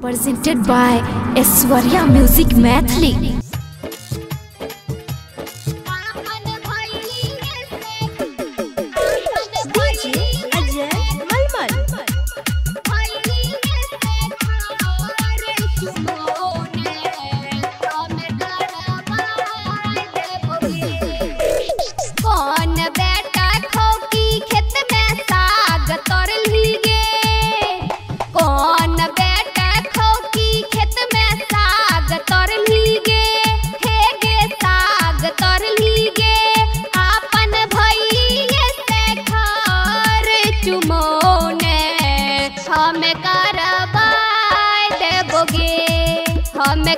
presented by Eswarya Music Mathli. i'm Come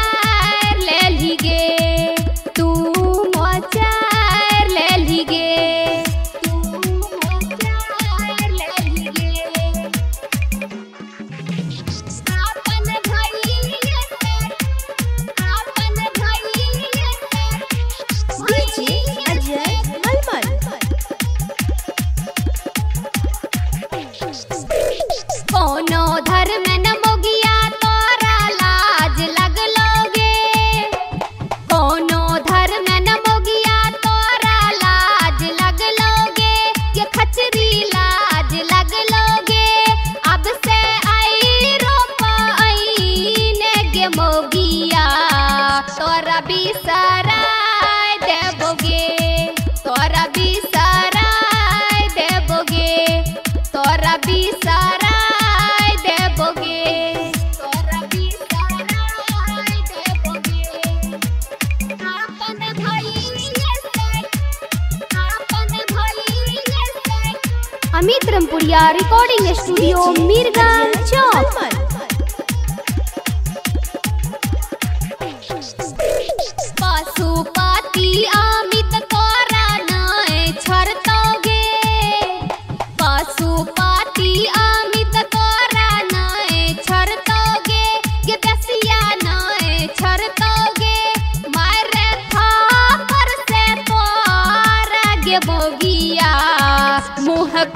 तोरा बिसराय देबोगे तोरा बिसराय देबोगे तोरा बिसराय देबोगे तोरा बिसराय देबोगे आपन भइये से आपन भइये से अमित रमपुरिया रिकॉर्डिंग स्टूडियो मीरगंज चौक।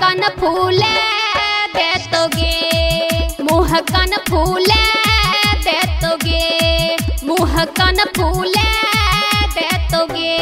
कन फूले दे तोगे मुहकन फूले दे तोगे मुहकन फूले दे तोगे